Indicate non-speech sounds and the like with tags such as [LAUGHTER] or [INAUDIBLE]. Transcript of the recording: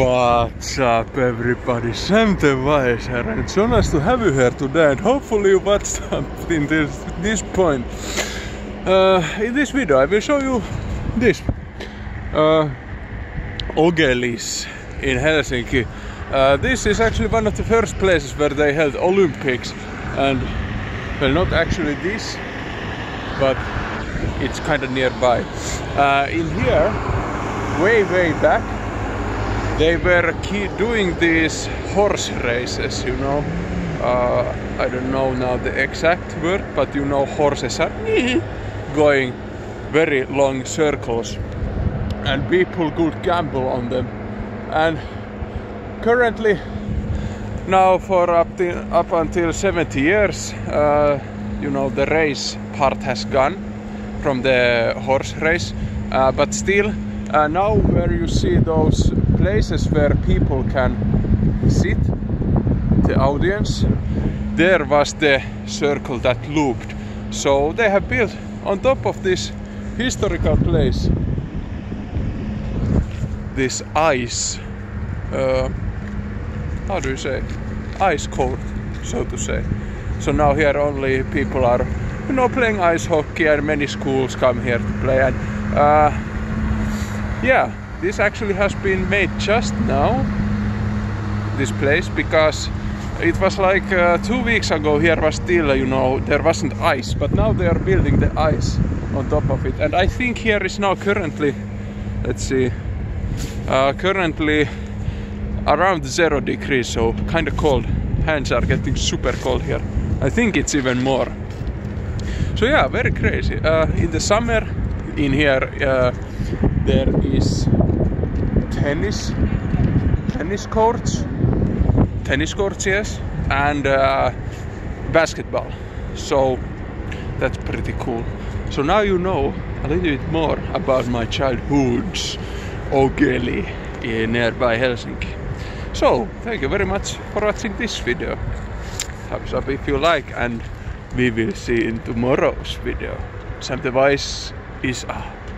What's up everybody, Sam the Wise here and so nice to have you here today and hopefully you watched up in this, this point. Uh, in this video I will show you this. Uh, Ogelis in Helsinki. Uh, this is actually one of the first places where they held Olympics and well not actually this but it's kind of nearby. Uh, in here way way back they were doing these horse races, you know. Uh, I don't know now the exact word, but you know horses are [LAUGHS] going very long circles and people could gamble on them. And currently, now for up, to, up until 70 years, uh, you know, the race part has gone from the horse race, uh, but still, uh, now where you see those places where people can sit, the audience, there was the circle that looped. So they have built on top of this historical place this ice, uh, how do you say, ice court, so to say. So now here only people are, you know, playing ice hockey and many schools come here to play and uh, yeah, this actually has been made just now this place because it was like uh, two weeks ago here was still you know there wasn't ice but now they are building the ice on top of it. And I think here is now currently let's see uh, currently around zero degrees so kind of cold. Hands are getting super cold here. I think it's even more. So yeah very crazy. Uh, in the summer in here uh, there is tennis tennis courts tennis courts yes and uh, basketball. So that's pretty cool. So now you know a little bit more about my childhood's Ogeli in nearby Helsinki. So thank you very much for watching this video. Thumbs up if you like and we will see in tomorrow's video. Sam the Wise is out